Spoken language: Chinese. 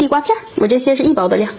地瓜片，我这些是一包的量。